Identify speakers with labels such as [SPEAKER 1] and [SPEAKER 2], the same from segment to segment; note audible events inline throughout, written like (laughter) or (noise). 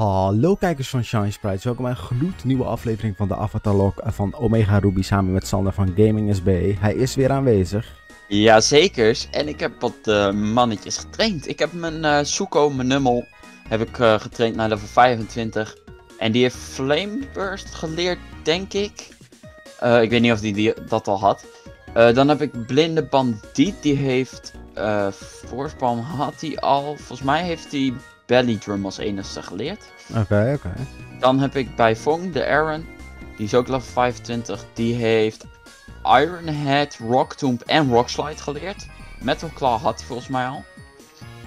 [SPEAKER 1] Hallo kijkers van Shine Sprites, welkom bij een gloednieuwe aflevering van de Avatar Log van Omega Ruby samen met Sander van Gaming SB. Hij is weer aanwezig.
[SPEAKER 2] Jazeker, en ik heb wat eh, mannetjes getraind. Ik heb mijn eh Suko, mijn Nummel, heb ik eh, getraind naar level 25. En die heeft Flame Burst geleerd, denk ik. Ik weet niet of die, die dat al had. Dan heb ik Blinde Bandiet, die heeft Voorspalm had hij al. Volgens mij heeft hij Belly Drum als enige geleerd.
[SPEAKER 1] Oké, oké.
[SPEAKER 2] Dan heb ik bij Fong, de Aaron, die is ook level 25, die heeft Iron Head, Rock Tomb en Rock Slide geleerd. Metal Claw had hij volgens mij al.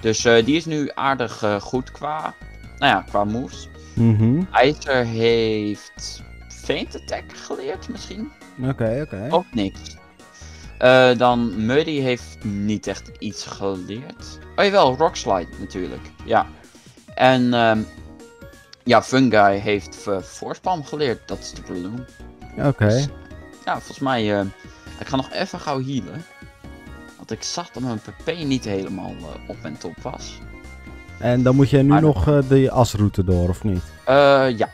[SPEAKER 2] Dus eh, die is nu aardig eh, goed qua, nou ja, qua moves. IJzer heeft Feint Attack geleerd misschien,
[SPEAKER 1] Oké, oké.
[SPEAKER 2] of niks. Eh, dan Muddy heeft niet echt iets geleerd. Oh jawel, Rock Slide natuurlijk, ja. En ehm, ja, Fungi heeft uh, Voorspalm geleerd, dat is de Bloom.
[SPEAKER 1] Oké.
[SPEAKER 2] Dus, ja, volgens mij. eh, ik ga nog even gauw healen. Want ik zag dat mijn PP niet helemaal eh, op en top was.
[SPEAKER 1] En dan moet je nu
[SPEAKER 2] Maar
[SPEAKER 1] nog eh, de asroute door, of niet?
[SPEAKER 2] Eh ja.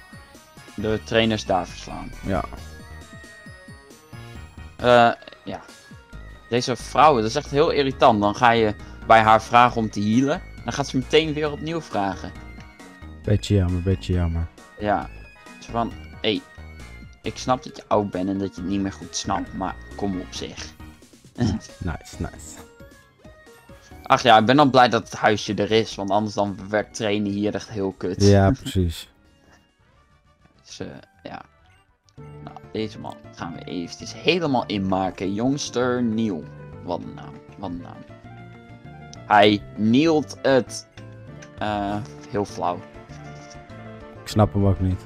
[SPEAKER 2] De trainers daar verslaan.
[SPEAKER 1] Ja.
[SPEAKER 2] Eh ja. Deze vrouw, dat is echt heel irritant. Dan ga je bij haar vragen om te healen. Dan gaat ze meteen weer opnieuw vragen.
[SPEAKER 1] Beetje jammer, beetje jammer.
[SPEAKER 2] Ja. Zo van, hé. Hey, ik snap dat je oud bent en dat je het niet meer goed snapt. Maar kom op zich. (laughs)
[SPEAKER 1] Nice, nice.
[SPEAKER 2] Ach ja, ik ben dan blij dat het huisje er is, want anders dan werkt trainen hier echt heel kut.
[SPEAKER 1] Ja, (laughs) precies.
[SPEAKER 2] Dus eh, ja. Nou, deze man gaan we eventjes helemaal inmaken. Jongster Neil. Wat een naam, wat een naam. Hij nielt het. eh, heel flauw.
[SPEAKER 1] Ik snap hem ook niet.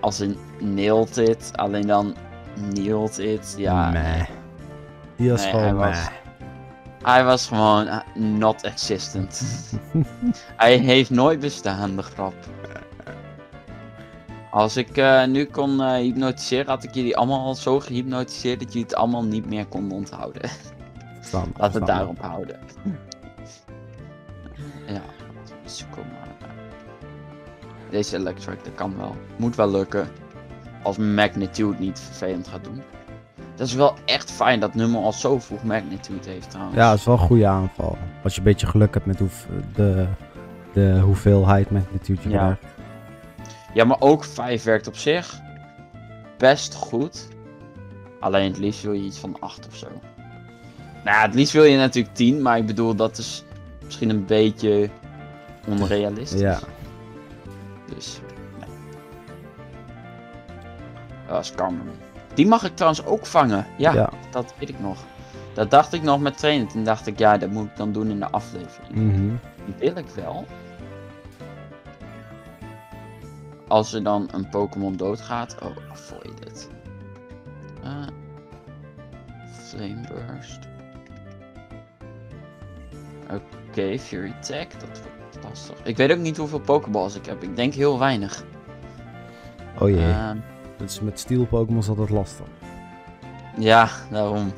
[SPEAKER 2] Als in neelt it, alleen dan nielt it. Ja,
[SPEAKER 1] Meh. Die was
[SPEAKER 2] Nee,
[SPEAKER 1] gewoon
[SPEAKER 2] hij was-
[SPEAKER 1] meh.
[SPEAKER 2] hij was gewoon eh, not existent. (laughs) Hij heeft nooit bestaan, de grap. Als ik eh, nu kon eh, hypnotiseren, had ik jullie allemaal al zo gehypnotiseerd dat jullie het allemaal niet meer konden onthouden. Laten we het daarop houden. ja, maar. Deze electric, dat kan wel. Moet wel lukken. Als Magnitude niet vervelend gaat doen. Dat is wel echt fijn dat nummer al zo vroeg Magnitude heeft trouwens.
[SPEAKER 1] Ja, het is wel een goede aanval. Als je een beetje geluk hebt met hoef, de, de hoeveelheid magnitude je
[SPEAKER 2] Ja.
[SPEAKER 1] krijgt.
[SPEAKER 2] Ja, maar ook 5 werkt op zich best goed. Alleen het liefst wil je iets van 8 of zo. Nou ja, het liefst wil je natuurlijk 10, maar ik bedoel, dat is misschien een beetje onrealistisch.
[SPEAKER 1] Ja.
[SPEAKER 2] Dus, nee. Dat is Carmen. Die mag ik trouwens ook vangen. Ja,
[SPEAKER 1] Ja.
[SPEAKER 2] dat weet ik nog. Dat dacht ik nog met trainen. Toen dacht ik, ja, dat moet ik dan doen in de aflevering.
[SPEAKER 1] Mhm.
[SPEAKER 2] Die wil ik wel. Als er dan een Pokémon doodgaat. Oh, avoided. Uh, Flame Burst. Oké, Fury Attack. Dat wordt lastig. Ik weet ook niet hoeveel Pokéballs ik heb. Ik denk heel weinig.
[SPEAKER 1] Oh jee.
[SPEAKER 2] Ehm,
[SPEAKER 1] Dat is met steel Pokémon altijd lastig.
[SPEAKER 2] ja, daarom.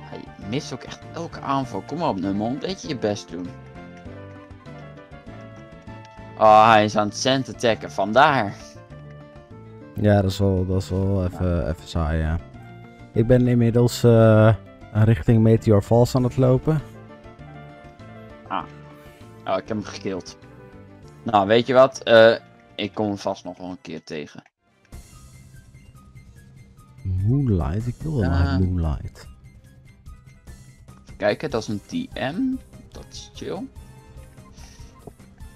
[SPEAKER 2] Hij mist ook echt elke aanval. Kom op, Nummer. Een beetje je best doen. Oh, hij is aan het cent attacken. Vandaar.
[SPEAKER 1] Ja, dat is wel, dat is wel even, even saai, ja. Ik ben inmiddels eh, richting Meteor Falls aan het lopen.
[SPEAKER 2] Oh, ik heb hem gekild. Nou, weet je wat? Eh, ik kom hem vast nog wel een keer tegen.
[SPEAKER 1] Moonlight? Ik wil wel naar Moonlight.
[SPEAKER 2] Even kijken, dat is een TM. Dat is chill.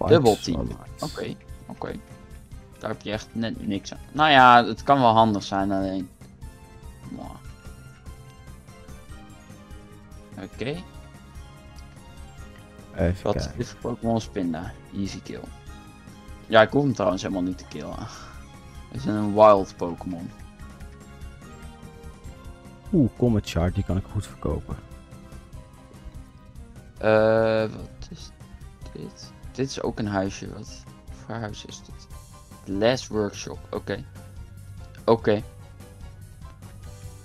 [SPEAKER 2] Team.
[SPEAKER 1] Starlight.
[SPEAKER 2] Oké, oké. Daar heb je echt net niks aan. Nou ja, het kan wel handig zijn alleen. Oké,
[SPEAKER 1] Even
[SPEAKER 2] wat is
[SPEAKER 1] kijken.
[SPEAKER 2] Pokémon Spinda? Easy kill. Ja, ik hoef hem trouwens helemaal niet te killen. Het is een wild Pokémon.
[SPEAKER 1] Oeh, Comet Chart, die kan ik goed verkopen.
[SPEAKER 2] Eh, wat is dit? Dit is ook een huisje. Wat voor huis is dit? Les Workshop, oké. Oké.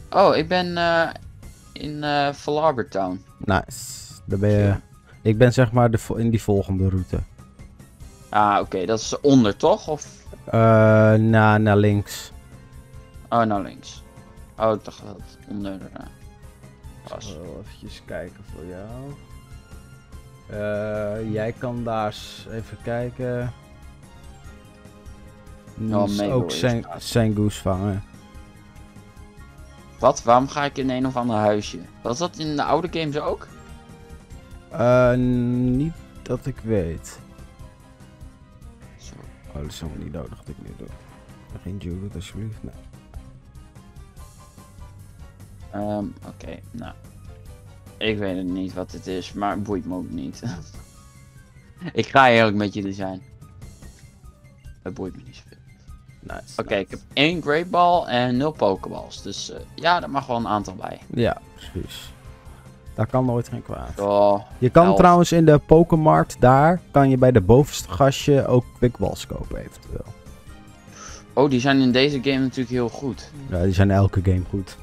[SPEAKER 2] Oh, ik ben eh, in Falarber Town.
[SPEAKER 1] Nice. Daar ben je... Ik ben zeg maar de, in die volgende route.
[SPEAKER 2] Ah, oké, dat is onder toch? Of...
[SPEAKER 1] Eh, na, naar links.
[SPEAKER 2] Oh, nou links. Oh, ik dacht dat onder uh, was.
[SPEAKER 1] Zo, even kijken voor jou. Eh, jij kan daar eens even kijken.
[SPEAKER 2] Oh,
[SPEAKER 1] Dus
[SPEAKER 2] Mabel
[SPEAKER 1] ook zijn, zijn goose vangen.
[SPEAKER 2] Wat? Waarom ga ik in een of ander huisje? Was dat in de oude games ook?
[SPEAKER 1] Eh, niet dat ik weet.
[SPEAKER 2] Zo.
[SPEAKER 1] Oh, dat is helemaal niet nodig dat ik nu doe. Geen Judith, alsjeblieft. Nee.
[SPEAKER 2] Ehm, Oké, nou. Ik weet het niet wat het is, maar het boeit me ook niet. (laughs) ik ga eerlijk met jullie zijn. Het boeit me niet zoveel.
[SPEAKER 1] Nice.
[SPEAKER 2] Oké, ik heb één Great Ball en nul Pokeballs. Dus eh, ja, daar mag wel een aantal bij.
[SPEAKER 1] Ja, precies. Daar kan nooit geen kwaad.
[SPEAKER 2] Oh,
[SPEAKER 1] Je kan trouwens in de Pokémarkt daar, kan je bij de bovenste gastje ook quickballs kopen eventueel.
[SPEAKER 2] oh, die zijn in deze game natuurlijk heel goed.
[SPEAKER 1] Ja, die zijn elke game goed.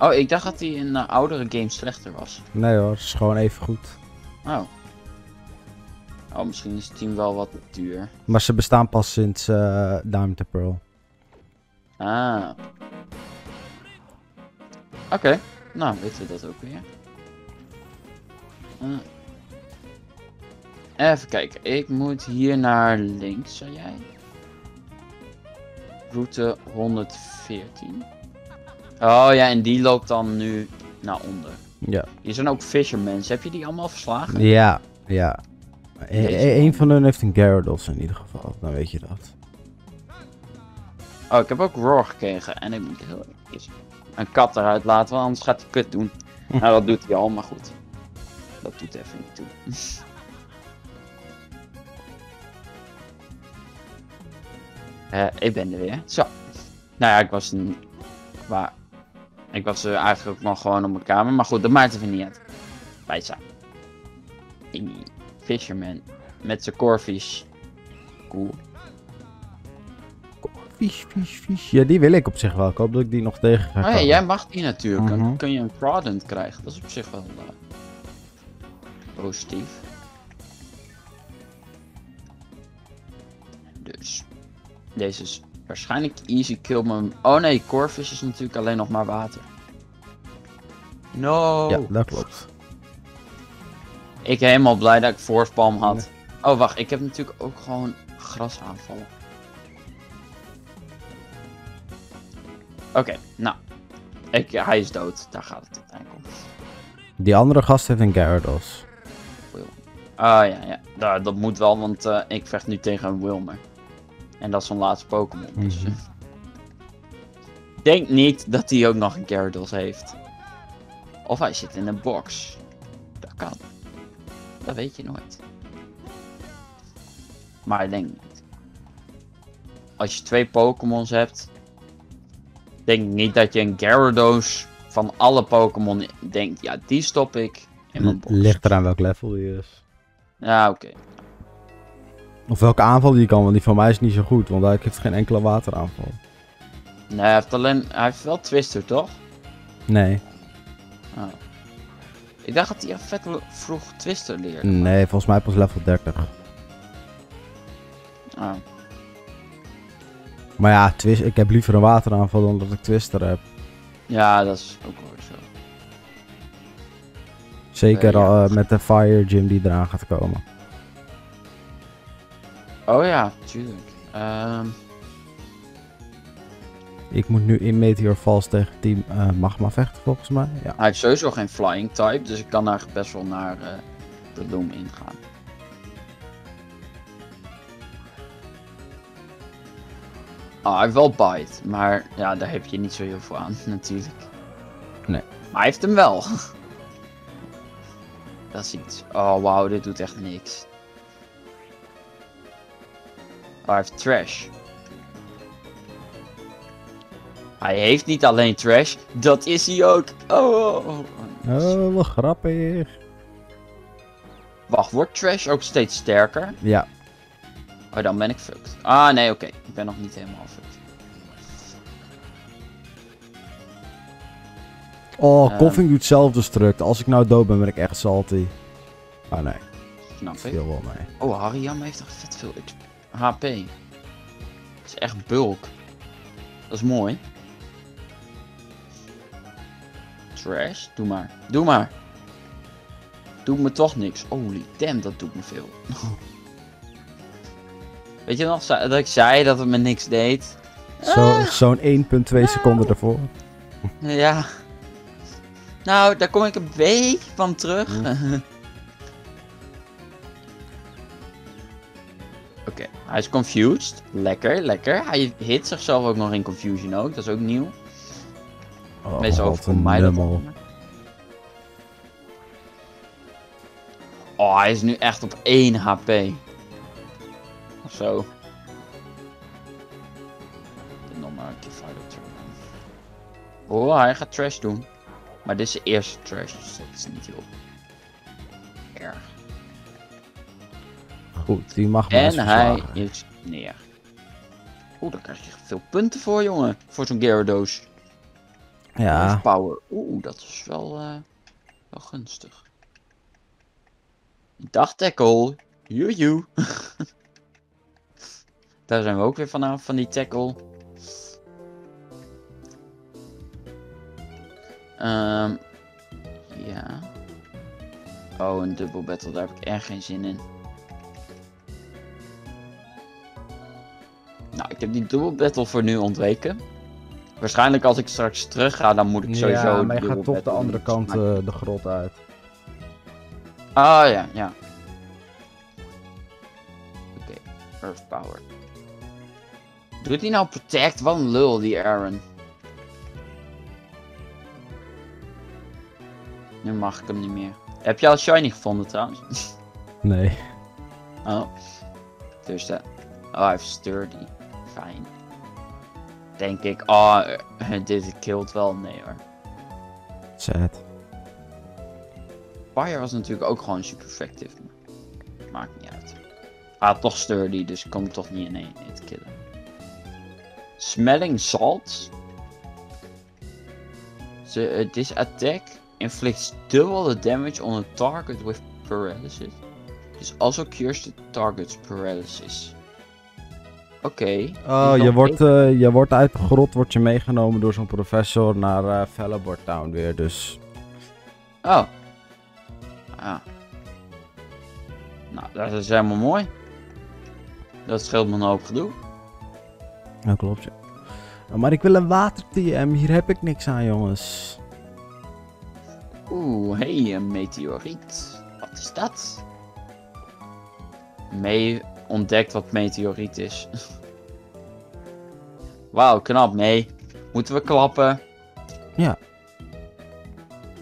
[SPEAKER 2] Oh, ik dacht dat die in eh, oudere games slechter was.
[SPEAKER 1] Nee hoor, het is gewoon even goed.
[SPEAKER 2] Oh. Oh, misschien is het team wel wat duur.
[SPEAKER 1] Maar ze bestaan pas sinds eh Diamond and Pearl.
[SPEAKER 2] Ah. Oké, nou weten we dat ook weer. Eh. Even kijken, ik moet hier naar links, zei jij? Route 114. Oh ja, en die loopt dan nu naar onder.
[SPEAKER 1] Ja.
[SPEAKER 2] Hier zijn ook fishermans. Heb je die allemaal verslagen?
[SPEAKER 1] Ja, ja. E-
[SPEAKER 2] Deze
[SPEAKER 1] e- van hun heeft een Gyarados in ieder geval, dan weet je dat.
[SPEAKER 2] Oh, ik heb ook Roar gekregen. En ik moet heel eventjes een kat eruit laten, want anders gaat hij kut doen. (laughs) nou, dat doet hij al, maar goed. Dat doet even niet toe. (laughs) Eh, ik ben er weer. Zo. Nou ja, ik was een... Waar... Ik was eigenlijk ook nog gewoon op mijn kamer. Maar goed, dat maakt even niet uit. Wij zijn. Fisherman. Met zijn corvies. Cool.
[SPEAKER 1] Vies, vies, vies. Ja, die wil ik op zich wel. Ik hoop dat ik die nog tegen ga
[SPEAKER 2] Oh ja, jij mag die natuurlijk.
[SPEAKER 1] Mhm.
[SPEAKER 2] Dan kun je een Prodent krijgen. Dat is op zich wel eh, positief. Dus. Deze is waarschijnlijk easy kill me. Oh nee, Corvus is natuurlijk alleen nog maar water. No.
[SPEAKER 1] Ja, dat klopt.
[SPEAKER 2] Ik helemaal blij dat ik Force Palm had. Oh wacht, ik heb natuurlijk ook gewoon gras aanvallen. Oké, nou. Ik, hij is dood, daar gaat het uiteindelijk om.
[SPEAKER 1] Die andere gast heeft een Gyarados.
[SPEAKER 2] Ah ja, ja. Daar, dat moet wel, want eh, ik vecht nu tegen een Wilmer. En dat is zijn laatste Pokémon.
[SPEAKER 1] Mhm.
[SPEAKER 2] eh, Denk niet dat hij ook nog een Gyarados heeft. Of hij zit in een box. Dat kan. Dat weet je nooit. Maar ik denk niet. Als je twee Pokémons hebt, denk niet dat je een Gyarados van alle Pokémon denkt, ja, die stop ik in mijn box.
[SPEAKER 1] Ligt eraan welk level die is.
[SPEAKER 2] Ja, oké.
[SPEAKER 1] Of welke aanval die kan, want die van mij is niet zo goed, want hij heeft geen enkele wateraanval.
[SPEAKER 2] Nee, hij heeft alleen, hij heeft wel Twister, toch?
[SPEAKER 1] Nee,
[SPEAKER 2] Oh. Ik dacht dat hij vet vroeg Twister leerde.
[SPEAKER 1] nee, volgens mij pas level 30.
[SPEAKER 2] Oh.
[SPEAKER 1] Maar ja, twist, ik heb liever een wateraanval dan dat ik Twister heb.
[SPEAKER 2] Ja, dat is ook wel zo.
[SPEAKER 1] Zeker
[SPEAKER 2] Eh, ja.
[SPEAKER 1] eh, met de Fire Gym die eraan gaat komen.
[SPEAKER 2] Oh ja, tuurlijk. Ehm,
[SPEAKER 1] Ik moet nu in Meteor Falls tegen team eh, Magma vechten volgens mij. Ja.
[SPEAKER 2] hij heeft sowieso geen flying type, dus ik kan daar best wel naar eh, de Loom ingaan. Ah, hij heeft wel bite, maar ja, daar heb je niet zo heel veel aan, (laughs) natuurlijk.
[SPEAKER 1] Nee.
[SPEAKER 2] Maar hij heeft hem wel. (laughs) Dat is iets. Oh, wauw, dit doet echt niks. Oh, hij heeft trash. Hij heeft niet alleen trash, dat is hij ook. Oh, oh, oh.
[SPEAKER 1] Oh, wat grappig.
[SPEAKER 2] Wacht, wordt trash ook steeds sterker?
[SPEAKER 1] Ja,
[SPEAKER 2] Oh, dan ben ik fucked. Ah, nee, oké. Ik ben nog niet helemaal fucked.
[SPEAKER 1] Oh,
[SPEAKER 2] Ehm.
[SPEAKER 1] Koffing doet zelf destruct. Als ik nou dood ben, ben ik echt salty. Ah nee.
[SPEAKER 2] Snap ik.
[SPEAKER 1] Viel wel mee.
[SPEAKER 2] Oh, Hariyama heeft toch vet veel HP. Dat is echt bulk. Dat is mooi. Trash, doe maar. Doe maar. Doet me toch niks. Holy damn, dat doet me veel. (laughs) Weet je nog dat ik zei dat het me niks deed?
[SPEAKER 1] Zo- Zo'n 1,2 seconden ervoor.
[SPEAKER 2] Ja. Nou, daar kom ik een beetje van terug. (laughs) Oké, hij is confused. Lekker, lekker. Hij hit zichzelf ook nog in confusion ook. Dat is ook nieuw.
[SPEAKER 1] Oh,
[SPEAKER 2] Meestal overkomt mij dat. Oh, hij is nu echt op 1 HP. Of zo. Nog maar een keer verder terug. Oh, hij gaat trash doen. Maar dit is de eerste trash, dus dat is niet heel erg.
[SPEAKER 1] Goed, die mag maar
[SPEAKER 2] En hij is neer. Oeh, daar krijg je veel punten voor, jongen. Voor zo'n Gyarados.
[SPEAKER 1] Ja,
[SPEAKER 2] Power. Oeh, dat is wel, eh, wel gunstig. Dag tackle. Joejoe. (laughs) Daar zijn we ook weer vanaf, van die tackle. Ehm ja. Oh, een dubbel battle, daar heb ik echt geen zin in. Nou, ik heb die dubbel battle voor nu ontweken. Waarschijnlijk als ik straks terug ga, dan moet ik sowieso...
[SPEAKER 1] ja maar je gaat toch de andere kant eh, de grot uit.
[SPEAKER 2] Ah ja, ja. Oké, Earth Power. Doet hij nou Protect? Wat een lul, die Aaron. Nu mag ik hem niet meer. Heb je al Shiny gevonden trouwens? (laughs)
[SPEAKER 1] Nee.
[SPEAKER 2] Oh. Dus dat. Oh, hij heeft Sturdy. Fijn. Denk ik. Oh, eh, (laughs) dit killt wel. Nee hoor.
[SPEAKER 1] Sad.
[SPEAKER 2] Fire was natuurlijk ook gewoon super effectief. Maar maakt niet uit. Hij had toch sturdy, dus hem toch niet in één. Smelling Salt. Uh, this attack inflicts double the damage on a target with paralysis. This also cures the target's paralysis. Oké.
[SPEAKER 1] Oh, je wordt, eh, je wordt uit de grot wordt je meegenomen door zo'n professor naar eh Fellabor Town weer, dus...
[SPEAKER 2] Oh. Ah. Nou, dat is helemaal mooi. Dat scheelt me een hoop gedoe.
[SPEAKER 1] Ja, klopt, ja. Maar ik wil een water-TM, hier heb ik niks aan, jongens.
[SPEAKER 2] Oeh, hey, een meteoriet. Wat is dat? Mee ontdekt wat meteoriet is. (laughs) Wauw, knap, mee. Moeten we klappen?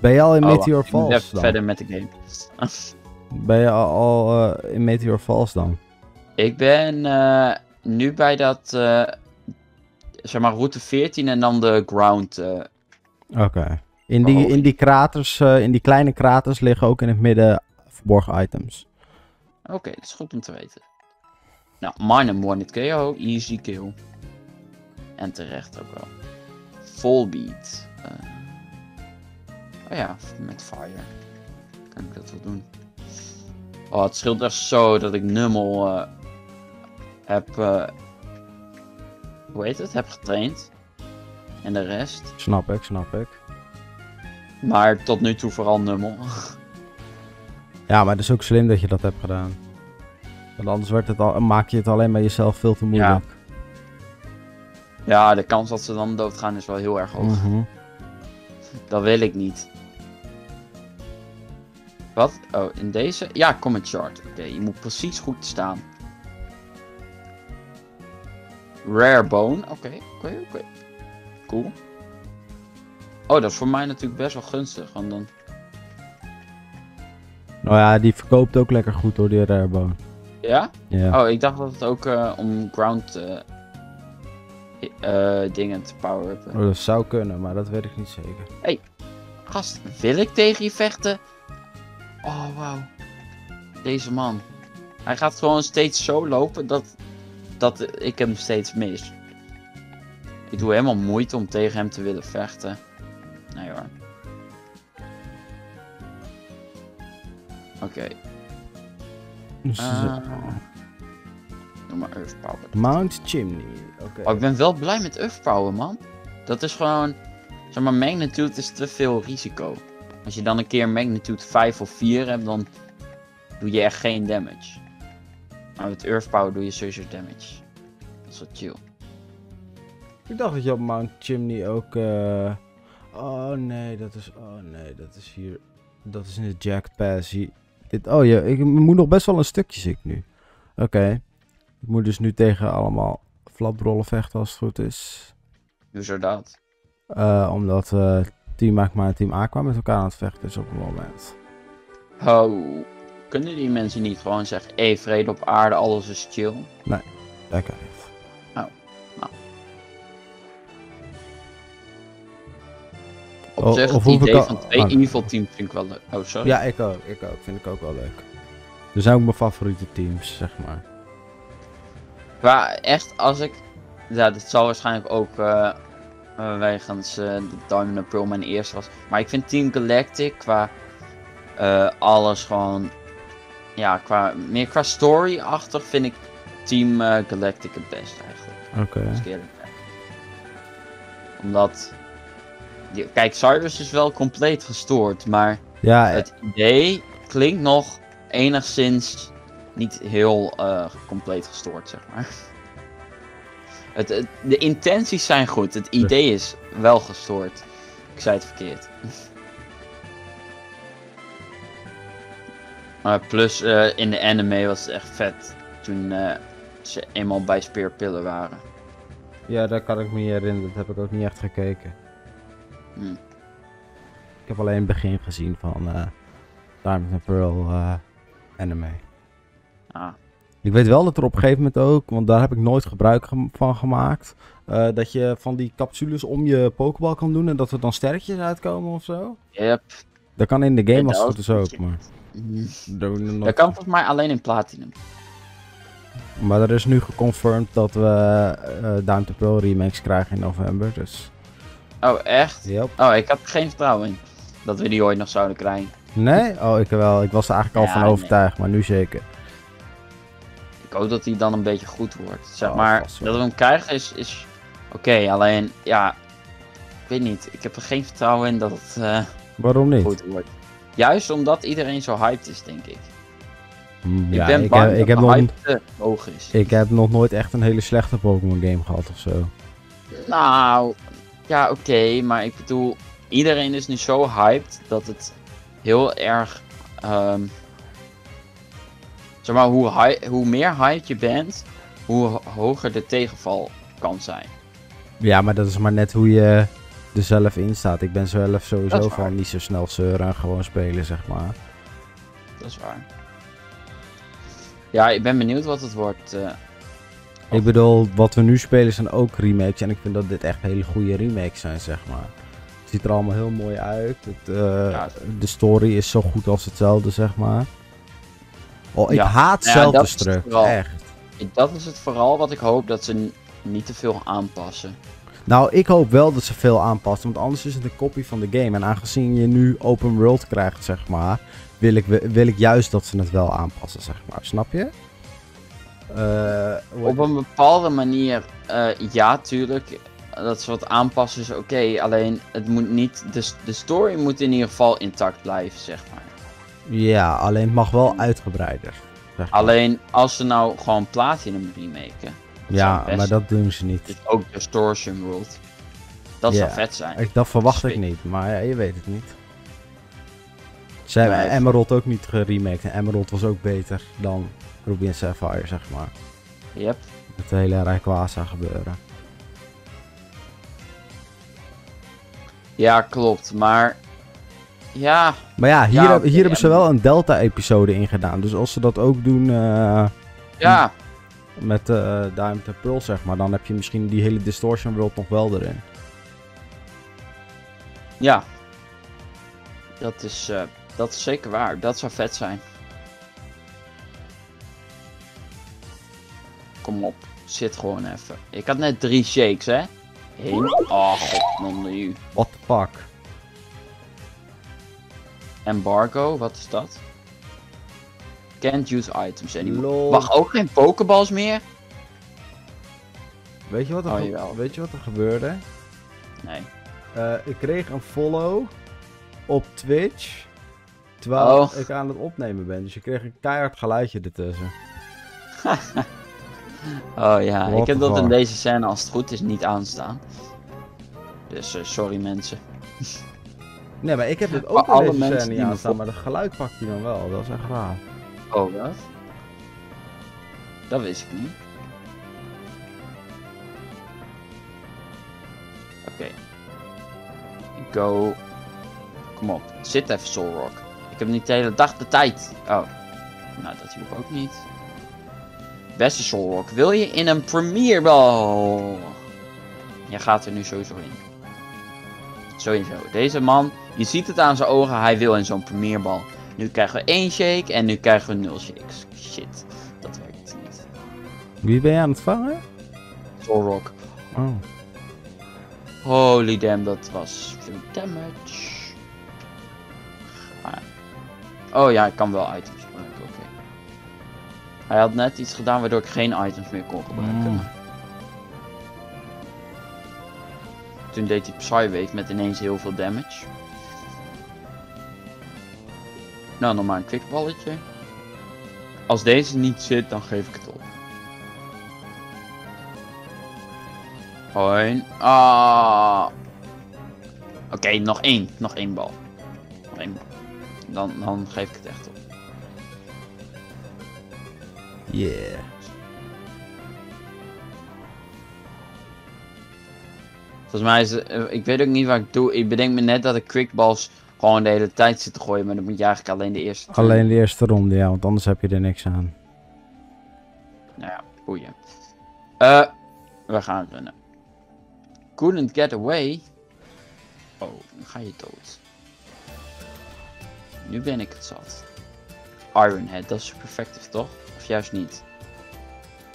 [SPEAKER 1] Ben je al in
[SPEAKER 2] Oh,
[SPEAKER 1] Meteor
[SPEAKER 2] wacht,
[SPEAKER 1] Falls
[SPEAKER 2] even
[SPEAKER 1] dan?
[SPEAKER 2] verder met de game. (laughs)
[SPEAKER 1] Ben je al, al eh, in Meteor Falls dan?
[SPEAKER 2] ik ben eh, nu bij dat, eh, zeg maar, route 14 en dan de ground. eh,
[SPEAKER 1] Oké. In, die, in die kraters, eh, in die kleine kraters liggen ook in het midden verborgen items.
[SPEAKER 2] Oké, dat is goed om te weten. Nou, mine hit KO, easy kill. En terecht ook wel. Full beat. eh. oh ja, met fire. Kan ik dat wel doen. Oh, het scheelt echt zo dat ik Nummel heb... hoe heet het? Heb getraind. En de rest.
[SPEAKER 1] Snap ik, snap ik.
[SPEAKER 2] Maar tot nu toe vooral Nummel.
[SPEAKER 1] Ja, maar het is ook slim dat je dat hebt gedaan. Want anders wordt het al, maak je het alleen maar jezelf veel te moeilijk.
[SPEAKER 2] ja, de kans dat ze dan doodgaan is wel heel erg hoog.
[SPEAKER 1] Mhm.
[SPEAKER 2] Dat wil ik niet. Wat? Oh, in deze? Ja, comment chart. Oké, je moet precies goed staan. Rare bone. Oké, oké, oké. Cool. Oh, dat is voor mij natuurlijk best wel gunstig. Want dan...
[SPEAKER 1] Nou ja, die verkoopt ook lekker goed door die Rarebone.
[SPEAKER 2] Ja?
[SPEAKER 1] Ja.
[SPEAKER 2] Oh, ik dacht dat het ook eh, om ground eh, eh, dingen te power-uppen.
[SPEAKER 1] Oh, dat zou kunnen, maar dat weet ik niet zeker.
[SPEAKER 2] Gast, wil ik tegen je vechten? Oh, wauw. Deze man. Hij gaat gewoon steeds zo lopen dat, dat ik hem steeds mis. Ik doe helemaal moeite om tegen hem te willen vechten. Nee hoor. Oké.
[SPEAKER 1] Dus,
[SPEAKER 2] Ah. Doe maar Earth Power.
[SPEAKER 1] Mount Chimney. Oké.
[SPEAKER 2] Oh, ik ben wel blij met Earth Power, man. Dat is gewoon... Zeg maar, magnitude is te veel risico. Als je dan een keer magnitude 5 of 4 hebt, dan doe je echt geen damage. Maar met Earth Power doe je sowieso damage. Dat is wel chill.
[SPEAKER 1] Ik dacht dat je op Mount Chimney ook. eh, Oh nee, dat is. Oh nee, dat is hier. Dat is in de Jack Pass. Hier... Dit... Oh ja, ik moet nog best wel een stukje zie ik nu. Oké. Ik moet dus nu tegen allemaal flaprollen vechten als het goed is.
[SPEAKER 2] Hoezo dat?
[SPEAKER 1] Eh, omdat eh Team Magma en Team Aqua met elkaar aan het vechten is op het moment.
[SPEAKER 2] Oh. Kunnen die mensen niet gewoon zeggen, hé, vrede op aarde, alles is chill?
[SPEAKER 1] Lekker niet.
[SPEAKER 2] Op
[SPEAKER 1] Oh,
[SPEAKER 2] zich,
[SPEAKER 1] of
[SPEAKER 2] het idee van twee
[SPEAKER 1] oh.
[SPEAKER 2] evil teams vind ik wel leuk. Oh, sorry.
[SPEAKER 1] Ja, ik ook. Ik ook. Vind ik ook wel leuk. Er zijn ook mijn favoriete teams, zeg maar.
[SPEAKER 2] Qua echt, als ik... Ja, dit zal waarschijnlijk ook uh, wegens eh, de Diamond and Pearl mijn eerste was. Maar ik vind Team Galactic qua alles gewoon... Ja, qua, meer qua story-achtig vind ik Team eh, Galactic het best eigenlijk.
[SPEAKER 1] Oké.
[SPEAKER 2] Omdat... Kijk, Cyrus is wel compleet gestoord, maar
[SPEAKER 1] Ja, eh,
[SPEAKER 2] het idee klinkt nog enigszins niet heel eh, compleet gestoord, zeg maar. (laughs) Het, het- de intenties zijn goed, het idee is wel gestoord. Ik zei het verkeerd. (laughs) Maar plus eh, in de anime was het echt vet toen eh, ze eenmaal bij Spearpillar waren.
[SPEAKER 1] ja, daar kan ik me niet herinneren. Dat heb ik ook niet echt gekeken.
[SPEAKER 2] Hm.
[SPEAKER 1] Ik heb alleen het begin gezien van eh Diamond and Pearl anime.
[SPEAKER 2] Ah,
[SPEAKER 1] Ik weet wel dat er op een gegeven moment ook, want daar heb ik nooit gebruik van gemaakt, dat je van die capsules om je pokeball kan doen en dat er dan sterretjes uitkomen of zo.
[SPEAKER 2] yep.
[SPEAKER 1] Dat kan in de game als het goed is ook, maar... Nog-
[SPEAKER 2] Dat kan volgens mij alleen in Platinum.
[SPEAKER 1] Maar er is nu geconfirmed dat we eh Diamond and Pearl remakes krijgen in november, dus...
[SPEAKER 2] Oh, echt?
[SPEAKER 1] Yep.
[SPEAKER 2] Oh, ik had er geen vertrouwen in dat we die ooit nog zouden krijgen.
[SPEAKER 1] Nee? Oh, ik wel. Ik was er eigenlijk al
[SPEAKER 2] Ja,
[SPEAKER 1] van
[SPEAKER 2] nee.
[SPEAKER 1] overtuigd, maar nu zeker.
[SPEAKER 2] Ik hoop dat hij dan een beetje goed wordt. Zeg
[SPEAKER 1] Oh,
[SPEAKER 2] maar,
[SPEAKER 1] vast
[SPEAKER 2] dat we hem krijgen is, is oké. alleen, ja, ik weet niet. Ik heb er geen vertrouwen in dat het eh,
[SPEAKER 1] Waarom niet?
[SPEAKER 2] goed wordt. Juist omdat iedereen zo hyped is, denk ik.
[SPEAKER 1] Hm,
[SPEAKER 2] ik
[SPEAKER 1] ja,
[SPEAKER 2] ben
[SPEAKER 1] ik
[SPEAKER 2] bang
[SPEAKER 1] heb,
[SPEAKER 2] dat
[SPEAKER 1] ik, heb
[SPEAKER 2] de
[SPEAKER 1] nog,
[SPEAKER 2] hype hoog is.
[SPEAKER 1] ik heb nog nooit echt een hele slechte Pokémon game gehad of zo.
[SPEAKER 2] Nou, ja, oké. maar ik bedoel, iedereen is nu zo hyped dat het heel erg. ehm, zeg maar, hoe, hy- hoe meer hyped je bent, hoe ho- hoger de tegenval kan zijn.
[SPEAKER 1] Ja, maar dat is maar net hoe je er zelf in staat. Ik ben zelf sowieso van niet zo snel zeuren en gewoon spelen, zeg maar.
[SPEAKER 2] Dat is waar. Ja, ik ben benieuwd wat het wordt. eh.
[SPEAKER 1] Ik bedoel, wat we nu spelen zijn ook remakes. En ik vind dat dit echt hele goede remakes zijn, zeg maar. Het ziet er allemaal heel mooi uit. Het, eh,
[SPEAKER 2] Ja.
[SPEAKER 1] De story is zo goed als hetzelfde, zeg maar. Oh, ik
[SPEAKER 2] Ja.
[SPEAKER 1] haat
[SPEAKER 2] Ja, dat
[SPEAKER 1] zelfde
[SPEAKER 2] is het
[SPEAKER 1] struk.
[SPEAKER 2] vooral.
[SPEAKER 1] Echt.
[SPEAKER 2] dat is het vooral wat ik hoop dat ze niet te veel aanpassen.
[SPEAKER 1] Nou, ik hoop wel dat ze veel aanpassen, want anders is het een kopie van de game. En aangezien je nu open world krijgt, zeg maar, wil ik, wil ik juist dat ze het wel aanpassen, zeg maar. Snap je? Eh, hoe
[SPEAKER 2] Op een bepaalde manier, eh, ja, tuurlijk. Dat ze wat aanpassen is oké. alleen het moet niet. De, de story moet in ieder geval intact blijven, zeg maar.
[SPEAKER 1] Ja, alleen het mag wel uitgebreider. zeg maar.
[SPEAKER 2] Alleen als ze nou gewoon Platinum remaken.
[SPEAKER 1] Ja, maar dat doen ze niet.
[SPEAKER 2] Dus ook Distortion World. Dat zou vet zijn.
[SPEAKER 1] Ik, dat verwacht ik niet, maar ja, je weet het niet. Ze hebben
[SPEAKER 2] Nee,
[SPEAKER 1] Emerald ook niet geremaked. En Emerald was ook beter dan Ruby en Sapphire, zeg maar.
[SPEAKER 2] Yep.
[SPEAKER 1] Het hele Rayquaza gebeuren.
[SPEAKER 2] Ja, klopt. Maar. Ja,
[SPEAKER 1] Maar ja, hier,
[SPEAKER 2] Ja,
[SPEAKER 1] hier hebben ze wel een Delta-episode in gedaan. Dus als ze dat ook doen eh,
[SPEAKER 2] ja.
[SPEAKER 1] Met eh Diamond and Pearl, zeg maar, dan heb je misschien die hele Distortion World nog wel erin.
[SPEAKER 2] Ja. Dat is, eh, dat is zeker waar. Dat zou vet zijn. Kom op. Zit gewoon even. Ik had net drie shakes, hè? Eén. Oh, god, nu.
[SPEAKER 1] What the fuck?
[SPEAKER 2] Embargo, wat is dat? Can't use items anymore.
[SPEAKER 1] Lol.
[SPEAKER 2] Mag ook geen pokeballs meer?
[SPEAKER 1] Weet je wat er,
[SPEAKER 2] Oh,
[SPEAKER 1] ge- weet je wat er gebeurde?
[SPEAKER 2] Nee.
[SPEAKER 1] Eh, ik kreeg een follow op Twitch. Terwijl
[SPEAKER 2] Oh.
[SPEAKER 1] ik aan het opnemen ben. Dus je kreeg een keihard geluidje ertussen. (laughs)
[SPEAKER 2] Oh ja, ik heb dat in deze scène als het goed is niet aanstaan. Dus eh, sorry mensen.
[SPEAKER 1] Nee, maar ik heb (laughs)
[SPEAKER 2] Voor
[SPEAKER 1] ook in
[SPEAKER 2] alle
[SPEAKER 1] deze scène niet aanstaan. Maar het geluid pakt hij dan wel. Dat is echt raar.
[SPEAKER 2] Oh? Dat wist ik niet. Oké. Go. Kom op, zit even Solrock. Ik heb niet de hele dag de tijd. Oh. Nou, dat hielp ook niet. Beste Solrock, wil je in een Premier Ball? Jij gaat er nu sowieso in. Sowieso. Deze man, je ziet het aan zijn ogen, hij wil in zo'n Premier Ball. Nu krijgen we één shake en nu krijgen we nul shakes. Shit, dat werkt niet.
[SPEAKER 1] Wie ben je aan het vangen?
[SPEAKER 2] Solrock.
[SPEAKER 1] Oh.
[SPEAKER 2] Holy damn, dat was veel damage. Ah. Oh ja, ik kan wel items gebruiken, oké. Hij had net iets gedaan waardoor ik geen items meer kon gebruiken.
[SPEAKER 1] Mm.
[SPEAKER 2] Toen deed hij Psywave met ineens heel veel damage. Nou, nog maar een kwikballetje. Als deze niet zit, dan geef ik het op. Hoi. Ah. Oké, nog één. Nog één bal. Nog één bal. Dan, dan geef ik het echt op.
[SPEAKER 1] Yeah.
[SPEAKER 2] Volgens mij is het, ik weet ook niet wat ik doe. Ik bedenk me net dat ik quickballs gewoon de hele tijd zit te gooien. Maar dat moet je eigenlijk alleen de eerste.
[SPEAKER 1] Alleen de eerste ronde, ja. Want anders heb je er niks aan.
[SPEAKER 2] Nou ja, boeien. Eh, we gaan rennen. Couldn't get away. Oh, dan ga je dood. Nu ben ik het zat. Ironhead, dat is super effectief toch? Of juist niet?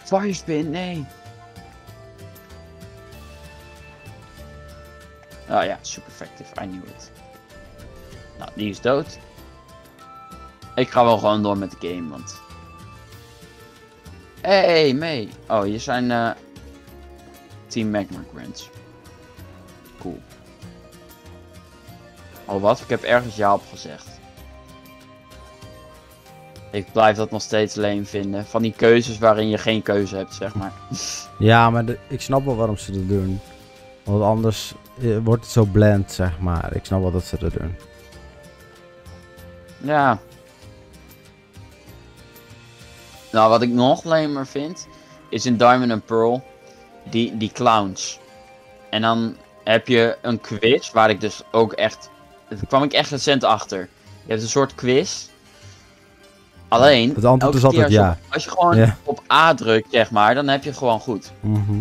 [SPEAKER 2] Fire spin, nee. Oh ja, super effectief, I knew it. Nou, die is dood. Ik ga wel gewoon door met de game, want Hey, mee. Oh, hier zijn eh Team Magma Grants. Cool. Oh, wat? Ik heb ergens ja op gezegd. Ik blijf dat nog steeds leem vinden. Van die keuzes waarin je geen keuze hebt, zeg maar. (laughs)
[SPEAKER 1] Ja, maar ik snap wel waarom ze dat doen. Want anders eh, wordt het zo bland, zeg maar. Ik snap wel dat ze dat doen.
[SPEAKER 2] Ja. Nou, wat ik nog lemer vind, is in Diamond and Pearl die, die clowns. En dan heb je een quiz waar ik dus ook echt. Daar kwam ik echt recent achter. Je hebt een soort quiz. Alleen.
[SPEAKER 1] Het antwoord is altijd
[SPEAKER 2] als
[SPEAKER 1] ja.
[SPEAKER 2] je- Als je gewoon
[SPEAKER 1] Ja.
[SPEAKER 2] op A drukt, zeg maar, dan heb je het gewoon goed.
[SPEAKER 1] Mhm.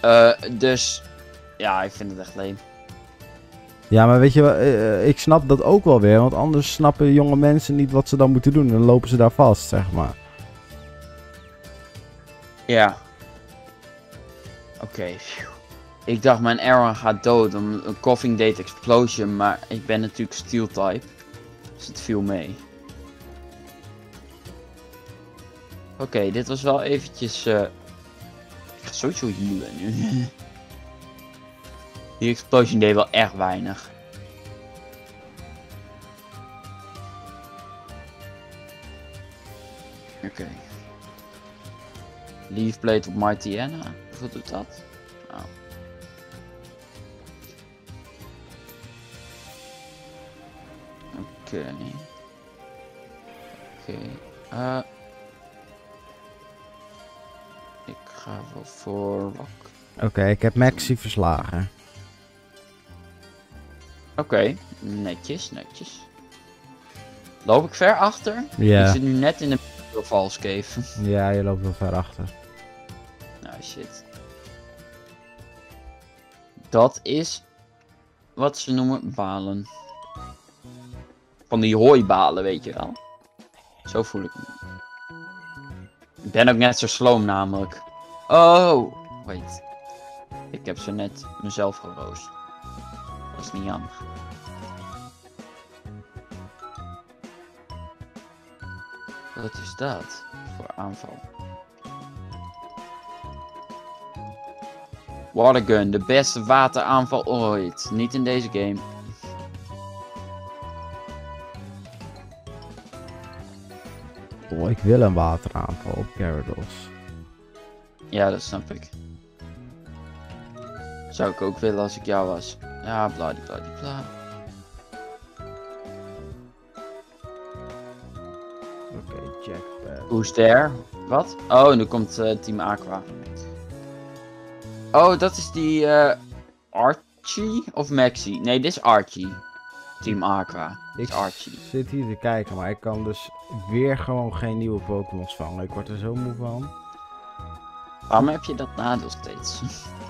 [SPEAKER 2] Eh, dus. Ja, ik vind het echt leem.
[SPEAKER 1] Ja, maar weet je, eh, eh, ik snap dat ook wel weer. Want anders snappen jonge mensen niet wat ze dan moeten doen. En dan lopen ze daar vast, zeg maar.
[SPEAKER 2] Ja. Oké. Ik dacht mijn Aaron gaat dood om een coughing date explosion, maar ik ben natuurlijk steel type. Dus het viel mee. Oké, dit was wel eventjes... eh, Ik ga sowieso healen nu. (laughs) Die explosion deed wel echt weinig. Oké. Leaf Blade op Mighty Anna. Hoeveel doet dat? Oh. Oké. Oké. eh. Ik ga wel voor.
[SPEAKER 1] Oké, ik heb Maxi verslagen.
[SPEAKER 2] Oké, netjes, netjes. Loop ik ver achter?
[SPEAKER 1] Ja.
[SPEAKER 2] Ik zit nu net in de Falls (laughs) Cave.
[SPEAKER 1] Ja, je loopt wel ver achter.
[SPEAKER 2] nou shit. Dat is wat ze noemen balen. Van die hooibalen, weet je wel. Zo voel ik me. Ik ben ook net zo sloom namelijk. Oh, wait. Ik heb ze net mezelf geroost. Dat is niet handig. Wat is dat voor aanval? Watergun, de beste wateraanval ooit. Niet in deze game.
[SPEAKER 1] Oh, ik wil een wateraanval op Gyarados.
[SPEAKER 2] Ja, dat snap ik. Zou ik ook willen als ik jou was. Ja, bladibladibla.
[SPEAKER 1] Oké, Jackpad.
[SPEAKER 2] Who's there? Wat? Oh, nu komt eh, Team Aqua. Oh, dat is die eh, Archie of Maxi? Nee, dit is Archie. Team Aqua. Dit
[SPEAKER 1] Ik
[SPEAKER 2] is Archie.
[SPEAKER 1] zit hier te kijken, maar ik kan dus weer gewoon geen nieuwe Pokémons vangen. Ik word er zo moe van.
[SPEAKER 2] Waarom heb je dat nadeel steeds? (laughs)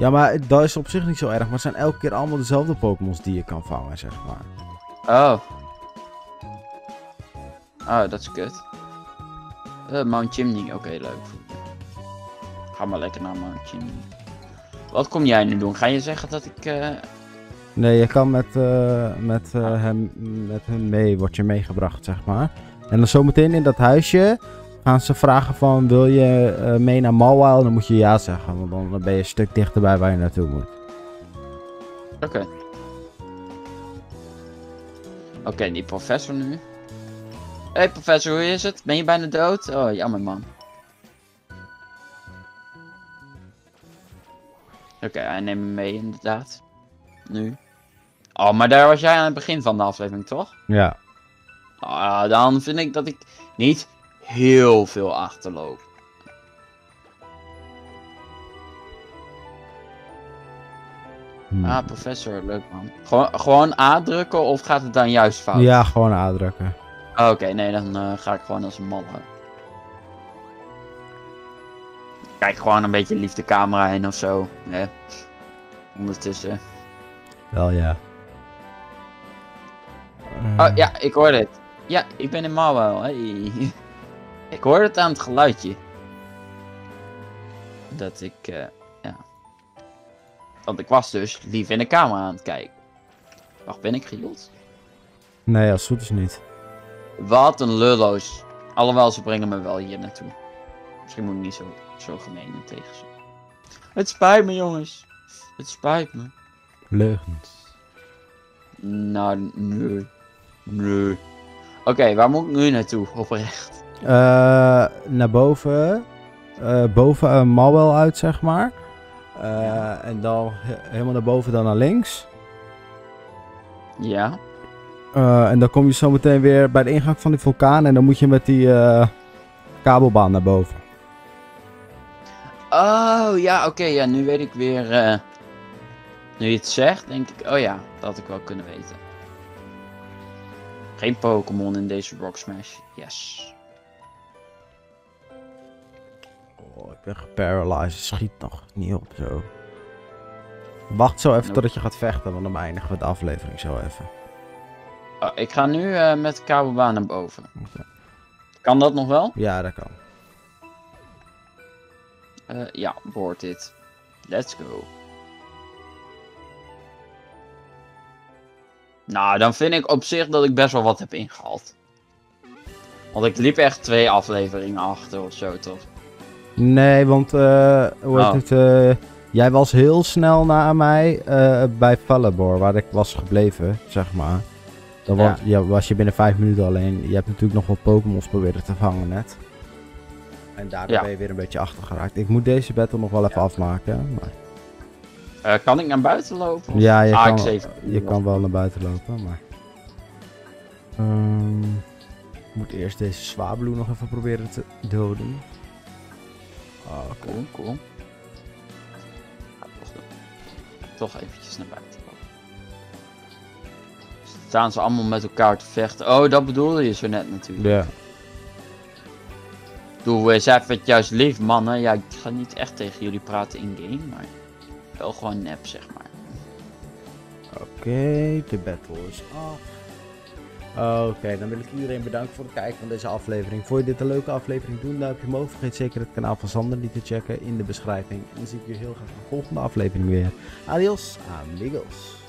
[SPEAKER 1] Ja, maar dat is op zich niet zo erg. Maar het zijn elke keer allemaal dezelfde Pokémons die je kan vangen, zeg maar.
[SPEAKER 2] Oh. Oh, dat is kut. Eh, Mount Chimney, oké, leuk. Ga maar lekker naar Mount Chimney. Wat kom jij nu doen? Ga je zeggen dat ik... eh,
[SPEAKER 1] Nee, je kan met, eh, met, hem, met hem mee, word je meegebracht, zeg maar. En dan zometeen in dat huisje gaan ze vragen van, wil je eh, mee naar Mawile? Dan moet je ja zeggen, want dan, dan ben je een stuk dichterbij waar je naartoe moet.
[SPEAKER 2] Oké. Oké, die professor nu. Hé hey, professor, hoe is het? Ben je bijna dood? Oh, jammer man. Oké, hij neemt me mee inderdaad. Nu. Oh, maar daar was jij aan het begin van de aflevering, toch?
[SPEAKER 1] Ja.
[SPEAKER 2] Ah, dan vind ik dat ik niet heel veel achterloop.
[SPEAKER 1] Hm.
[SPEAKER 2] Ah, professor, leuk man. Gewoon, gewoon A drukken of gaat het dan juist fout?
[SPEAKER 1] Ja, gewoon aandrukken.
[SPEAKER 2] Oh, Oké, nee, dan eh, ga ik gewoon als een malle. Kijk gewoon een beetje lief de camera heen of zo. Hè? Ondertussen.
[SPEAKER 1] Wel ja.
[SPEAKER 2] Oh ja, ik hoor het. Ja, ik ben in Marwell. Hey. (laughs) Ik hoor het aan het geluidje. Dat ik, eh, ja. Want ik was dus lief in de camera aan het kijken. Wacht, ben ik gejoeld?
[SPEAKER 1] Nee, als het goed is niet.
[SPEAKER 2] Wat een lulloos. Alhoewel, ze brengen me wel hier naartoe. Misschien moet ik niet zo, zo gemeen en tegen ze. Het spijt me, jongens. Het spijt me.
[SPEAKER 1] Leugens.
[SPEAKER 2] Nou, nee. Nee. Oké, waar moet ik nu naartoe? Oprecht.
[SPEAKER 1] Eh, naar boven. eh, boven een Mawel uit, zeg maar. Eh, En dan he- helemaal naar boven, dan naar links.
[SPEAKER 2] Ja.
[SPEAKER 1] Eh, en dan kom je zo meteen weer bij de ingang van die vulkaan. En dan moet je met die eh, kabelbaan naar boven.
[SPEAKER 2] Oh, ja, oké. ja, nu weet ik weer... eh, nu je het zegt, denk ik... Oh ja, dat had ik wel kunnen weten. Geen Pokémon in deze Rock Smash. Yes.
[SPEAKER 1] Oh, ik ben geparalyzed. Schiet nog niet op zo. Wacht zo even
[SPEAKER 2] Nope.
[SPEAKER 1] totdat je gaat vechten, want dan eindigen we de aflevering zo even.
[SPEAKER 2] Oh, ik ga nu eh, met de kabelbaan naar boven. Kan dat nog wel?
[SPEAKER 1] Ja, dat kan.
[SPEAKER 2] Eh, ja, boord dit. Let's go. Nou, dan vind ik op zich dat ik best wel wat heb ingehaald. Want ik liep echt twee afleveringen achter of zo, toch?
[SPEAKER 1] Nee, want eh, hoe heet
[SPEAKER 2] Oh.
[SPEAKER 1] het? eh, jij was heel snel na mij eh, bij Falabor, waar ik was gebleven, zeg maar. Dan
[SPEAKER 2] Ja.
[SPEAKER 1] was, ja, was je binnen vijf minuten alleen. Je hebt natuurlijk nog wat Pokémons proberen te vangen net. En daardoor
[SPEAKER 2] Ja.
[SPEAKER 1] ben je weer een beetje achtergeraakt. Ik moet deze battle nog wel even afmaken. Maar...
[SPEAKER 2] Kan ik naar buiten lopen? of-
[SPEAKER 1] Ja, je,
[SPEAKER 2] Ah,
[SPEAKER 1] kan, je kan wel naar buiten lopen, maar... Ehm, ik moet eerst deze Swablu nog even proberen te doden. Ah, oké.
[SPEAKER 2] Cool, cool. Ga ik toch doen. Toch eventjes naar buiten. Staan ze allemaal met elkaar te vechten? Oh, dat bedoelde je zo net natuurlijk.
[SPEAKER 1] Ja.
[SPEAKER 2] Doe eens even het juist lief, mannen. Ja, ik ga niet echt tegen jullie praten in-game, maar wel gewoon nep, zeg maar.
[SPEAKER 1] Oké, de battle is af. Oké, dan wil ik iedereen bedanken voor het kijken van deze aflevering. Vond je dit een leuke aflevering? Doe een duimpje omhoog. Vergeet zeker het kanaal van Sander niet te checken in de beschrijving. En dan zie ik jullie heel graag in de volgende aflevering weer. Adios, amigos.